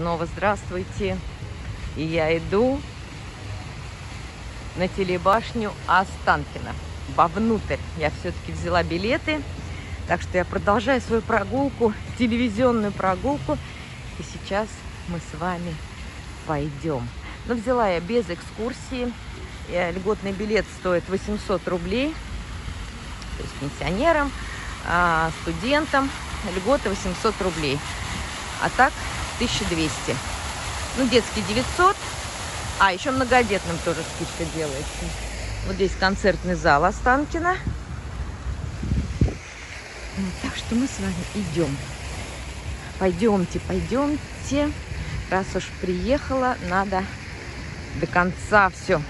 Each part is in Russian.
Снова здравствуйте. И я иду на телебашню Останкино. Вовнутрь. Я все-таки взяла билеты. Так что я продолжаю свою прогулку, телевизионную прогулку. И сейчас мы с вами пойдем. Но взяла я без экскурсии. Льготный билет стоит 800 рублей. То есть пенсионерам, а студентам льгота 800 рублей. А так 1200. Ну, детский 900. А, еще многодетным тоже скидка делается. Вот здесь концертный зал Останкино. Вот, так что мы с вами идем. Пойдемте, пойдемте. Раз уж приехала, надо до конца все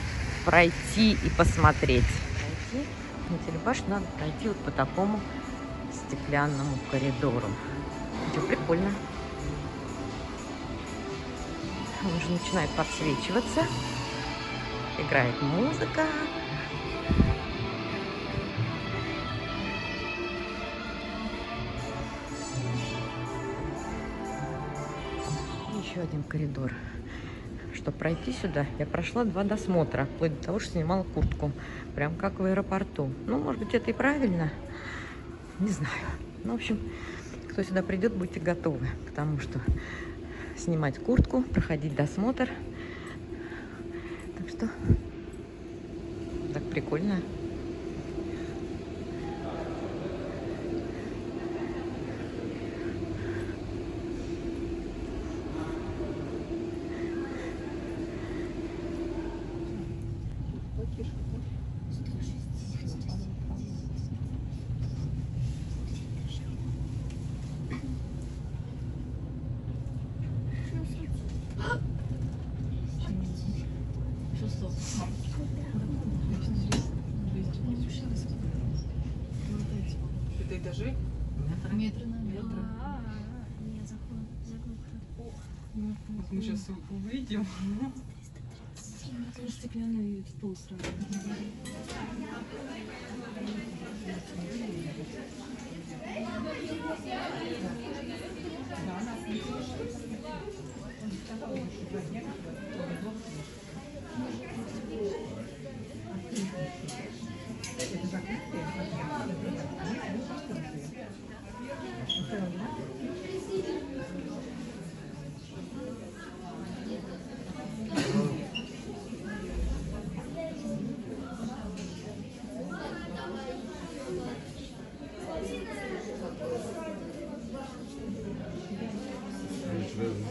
пройти и посмотреть. Пройти на телебашню надо пройти вот по такому стеклянному коридору. Что, прикольно. Он уже начинает подсвечиваться. Играет музыка. Еще один коридор. Чтобы пройти сюда, я прошла два досмотра, вплоть до того, что снимала куртку. Прям как в аэропорту. Ну, может быть, это и правильно. Не знаю. Ну, в общем, кто сюда придет, будьте готовы к тому, что снимать куртку, проходить досмотр. Так что так прикольно. Это этажи? Метр на метр. Нет, заглохло. Вот мы сейчас увидим. Стеклянный стол сразу.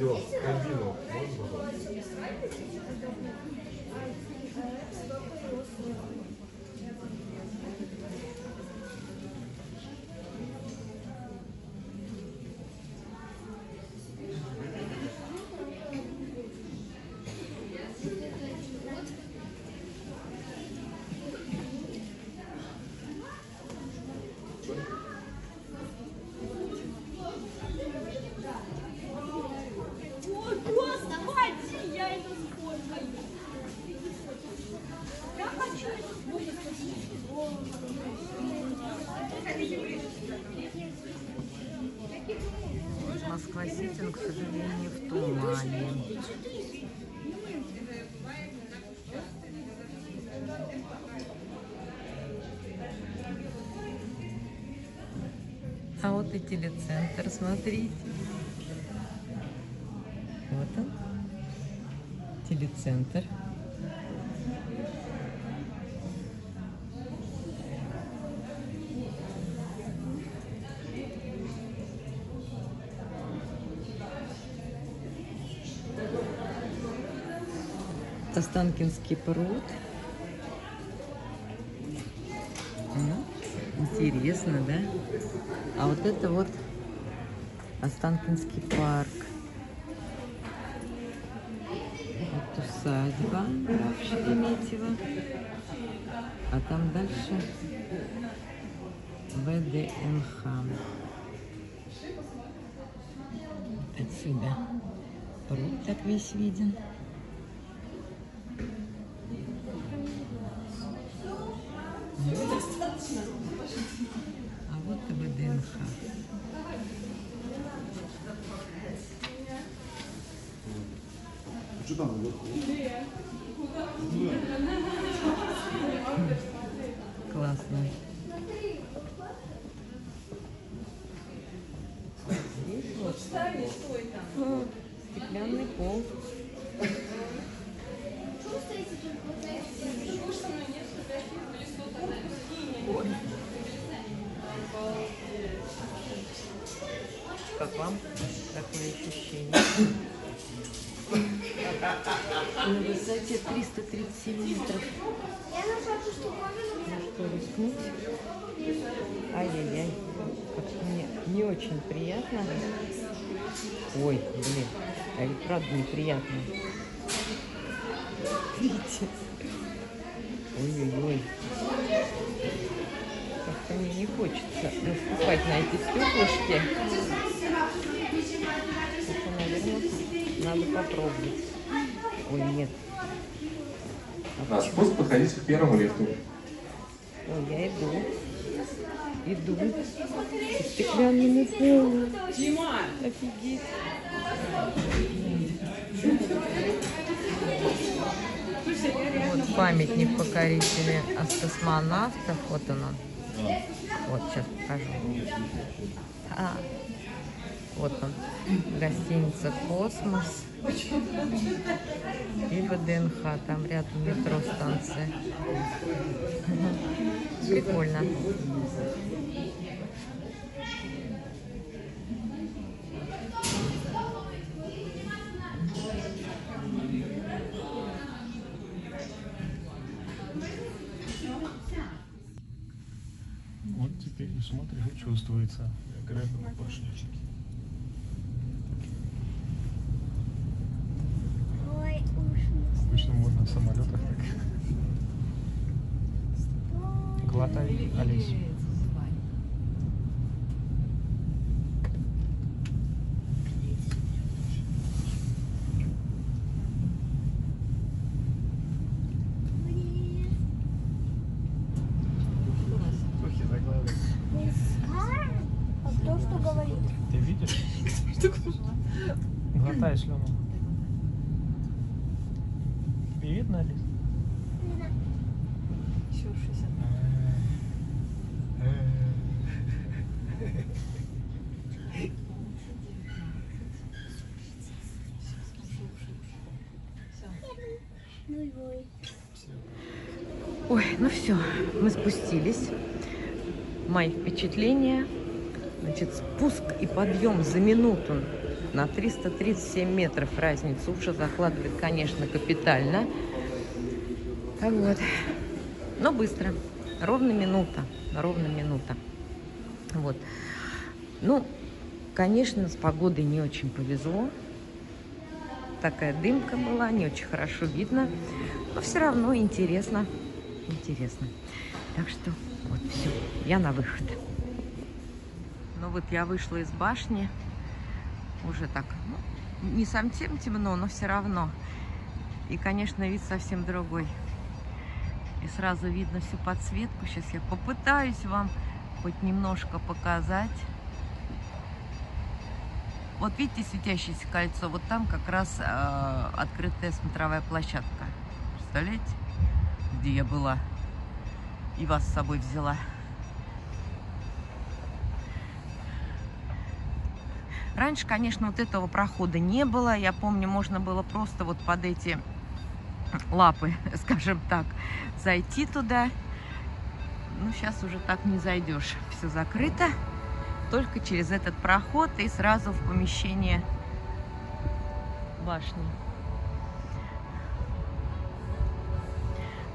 Сделал кабину. Москва-Сити, но, к сожалению, в тумане. А вот и телецентр, смотрите. Вот он. Телецентр. Останкинский пруд. Интересно, да? А вот это вот Останкинский парк. Вот усадьба граф Шереметьево. А там дальше ВДНХ. Отсюда пруд так весь виден. Классно. М, Стеклянный пол. Ой. Как вам такое ощущение? На высоте 337 метров. Ну что, рискнуть? Ай-яй-яй. Как-то мне не очень приятно. Ой, блин, а ведь правда неприятно. Видите? Ой-ой-ой. Как-то мне не хочется наступать на эти стеклышки. Хотя, наверное, надо попробовать. Ой, нет. А Наш спуск подходите к первому лифту. Ой, я иду. Иду. Со стеклянными полом. Офигеть. Вот памятник покорителя космонавтов. Вот он. он. Вот, сейчас покажу. А, вот он. Гостиница «Космос». И ВДНХ. Там рядом метро станция. Прикольно. Вот теперь смотришь и чувствуется. Ой. Обычно можно в самолетах так. Глотай, Олесь. Слухи закладывай. А кто что говорит? Ты видишь? Глотай слюну. Тебе видно, Олесь? Еще 60. Ой-ой. Ой, ну все, мы спустились. Мои впечатления. Значит, спуск и подъем за минуту на 337 метров разницу уши закладывает, конечно, капитально. А вот. Но быстро. Ровно минута. Ровно минута. Вот. Ну, конечно, с погодой не очень повезло. Такая дымка была, не очень хорошо видно. Но все равно интересно. Интересно. Так что вот все, я на выход. Ну вот я вышла из башни. Уже так, ну, не совсем темно, но все равно. И, конечно, вид совсем другой. И сразу видно всю подсветку. Сейчас я попытаюсь вам хоть немножко показать. Вот видите светящееся кольцо? Вот там как раз э, открытая смотровая площадка. Представляете? Где я была. И вас с собой взяла. Раньше, конечно, вот этого прохода не было. Я помню, можно было просто вот под эти лапы, скажем так, зайти туда. Ну, сейчас уже так не зайдешь. Все закрыто. Только через этот проход и сразу в помещение башни.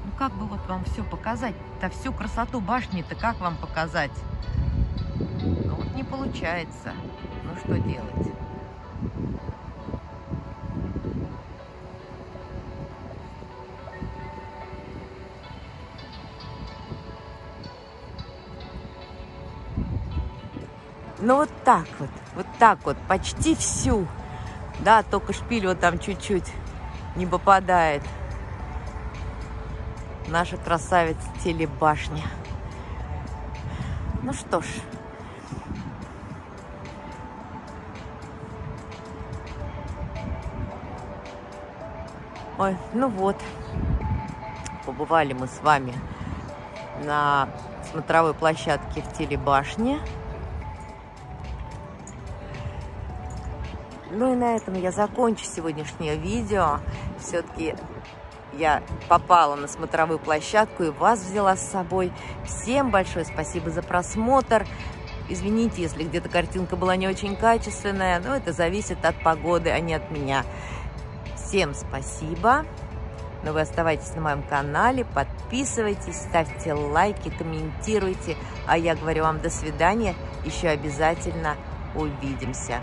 Ну, как бы вот вам все показать-то, всю красоту башни-то как вам показать? Ну, вот не получается. Ну, что делать? Ну вот так вот, вот так вот, почти всю. Да, только шпиль вот там чуть-чуть не попадает. Наша красавица телебашня. Ну что ж. Ой, ну вот, побывали мы с вами на смотровой площадке в телебашне. Ну и на этом я закончу сегодняшнее видео. Все-таки я попала на смотровую площадку и вас взяла с собой. Всем большое спасибо за просмотр. Извините, если где-то картинка была не очень качественная, но это зависит от погоды, а не от меня. Всем спасибо. Но вы оставайтесь на моем канале, подписывайтесь, ставьте лайки, комментируйте. А я говорю вам до свидания. Еще обязательно увидимся.